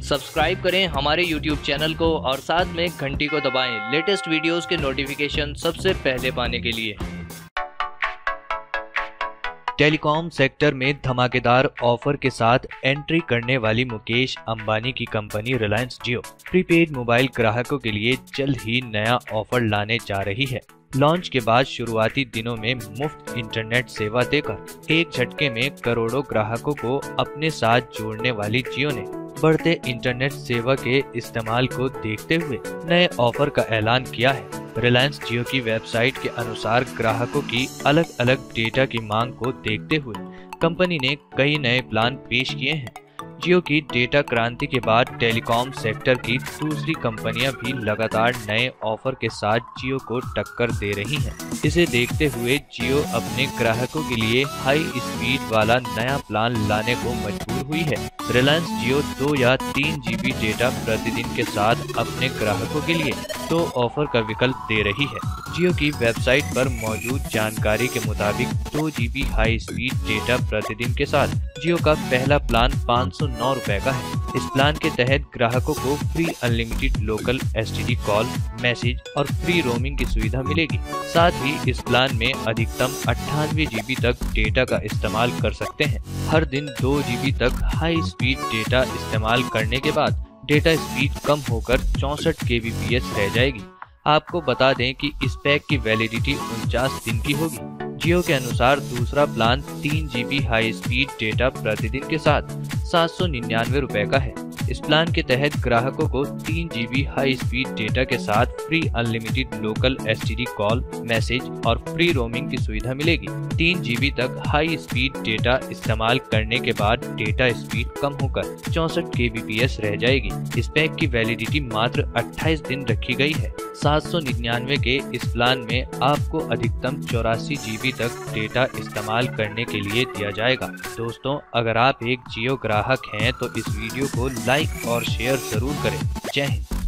Subscribe करें हमारे YouTube channel को और साथ में घंटी को दबाएँ लेटेस्ट वीडियोस के नोटिफिकेशन सबसे पहले पाने के लिए। टेलीकॉम सेक्टर में धमाकेदार ऑफ़र के साथ एंट्री करने वाली मुकेश अंबानी की company Reliance Jio prepaid mobile ग्राहकों के लिए जल्द ही नया ऑफ़र लाने जा रही है। लॉन्च के बाद शुरुआती दिनों में मुफ़्त इंटरनेट सेवा देकर एक झटके में करोड़ों ग्राहकों को अपने साथ जोड़ने वाली जियो ने बढ़ते इंटरनेट सेवा के इस्तेमाल को देखते हुए नए ऑफ़र का ऐलान किया है। रिलायंस जियो की वेबसाइट के अनुसार ग्राहकों की अलग अलग डेटा की मांग को देखते हुए कंपनी ने कई नए प्लान पेश किए हैं। जियो की डेटा क्रांति के बाद टेलीकॉम सेक्टर की दूसरी कंपनियाँ भी लगातार नए ऑफ़र के साथ जियो को टक्कर दे रही हैं। इसे देखते हुए जियो अपने ग्राहकों के लिए हाई स्पीड वाला नया प्लान लाने को मजबूर हुई है रिलायंस जियो दो या तीन जीबी डेटा प्रतिदिन के साथ अपने ग्राहकों के लिए दो ऑफ़र का विकल्प दे रही है जियो की वेबसाइट पर मौजूद जानकारी के मुताबिक दो जीबी हाई स्पीड डेटा प्रतिदिन के साथ जियो का पहला प्लान पाँच सौ नौ रूपए का है। इस प्लान के तहत ग्राहकों को फ्री अनलिमिटेड लोकल एस कॉल मैसेज और फ्री रोमिंग की सुविधा मिलेगी। साथ ही इस प्लान में अधिकतम अट्ठानवे जीबी तक डेटा का इस्तेमाल कर सकते हैं। हर दिन दो जीबी तक हाई स्पीड डेटा इस्तेमाल करने के बाद डेटा स्पीड कम होकर चौसठ के रह जाएगी। आपको बता दें कि इस पैक की वैलिडिटी उनचास दिन की होगी। जियो के अनुसार दूसरा प्लान तीन जीबी हाई स्पीड डेटा प्रतिदिन के साथ सात सौ निन्यानवे रूपए का है। इस प्लान के तहत ग्राहकों को तीन जीबी हाई स्पीड डेटा के साथ free unlimited local STD call message और फ्री रोमिंग की सुविधा मिलेगी। तीन जीबी तक हाई स्पीड डेटा इस्तेमाल करने के बाद डेटा स्पीड कम होकर चौसठ के रह जाएगी। इस पैक की वैलिडिटी मात्र 28 दिन रखी गई है। सात सौ निन्यानवे के इस प्लान में आपको अधिकतम चौरासी जीबी तक डेटा इस्तेमाल करने के लिए दिया जाएगा। दोस्तों, अगर आप एक जियो ग्राहक हैं तो इस वीडियो को लाइक और शेयर ज़रूर करें। जय हिंद।